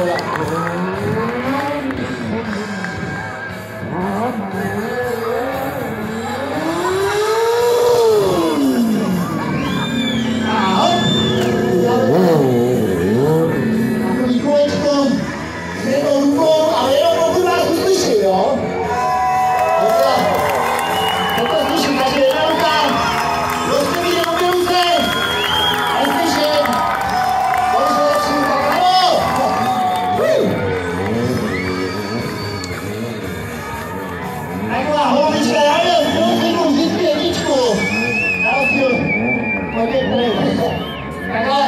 ありうご。感受